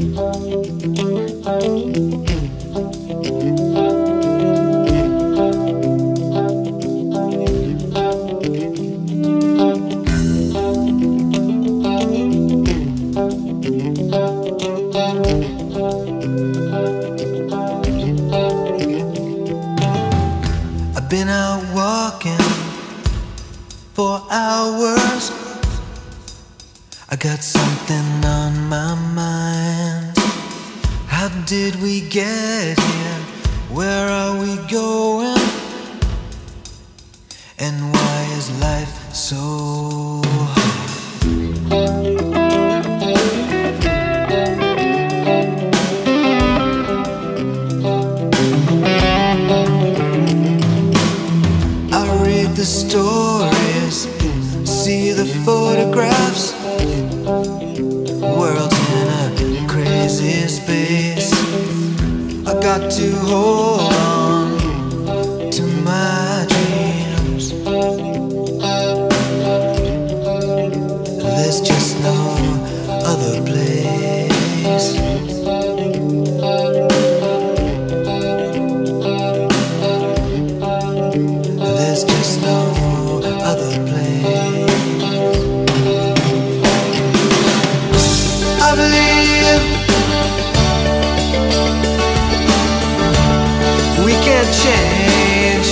I've been out walking for hours. I got something on my mind. How did we get here? Where are we going? And why is life so hard? I read the stories, see the photographs. Got to hold on to my dreams. There's just no other place. There's just no other place. I believe we can change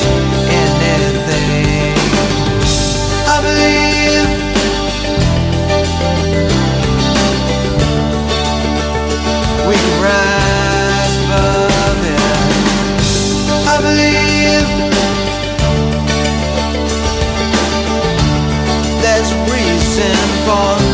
anything. I believe we can rise above it. I believe there's reason for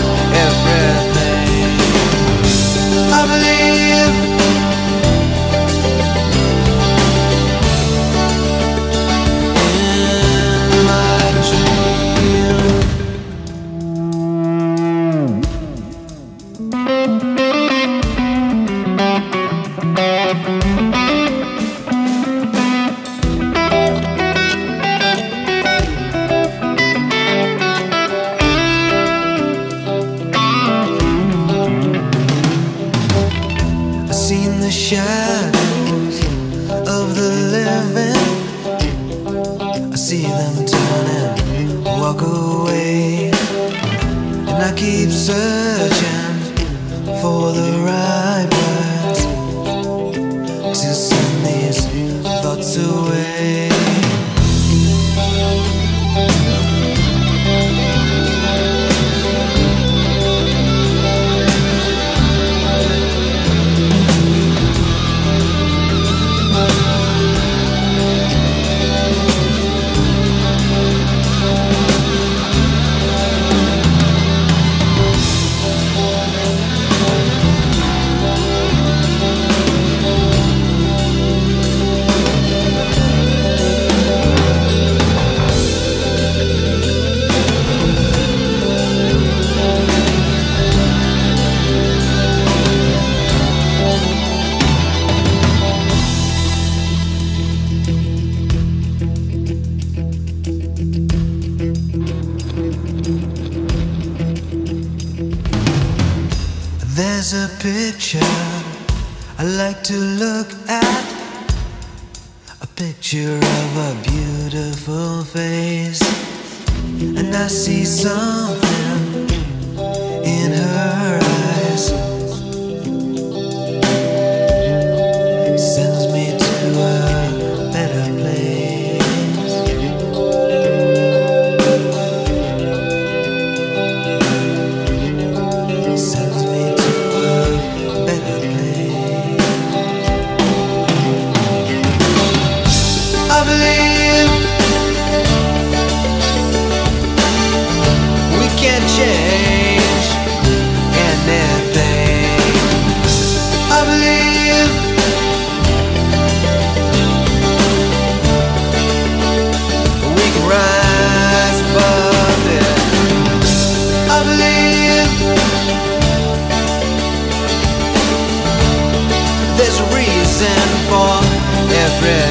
turn and walk away. And I keep searching for the right words to send these thoughts away. A picture I like to look at. A picture of a beautiful face. And I see something there's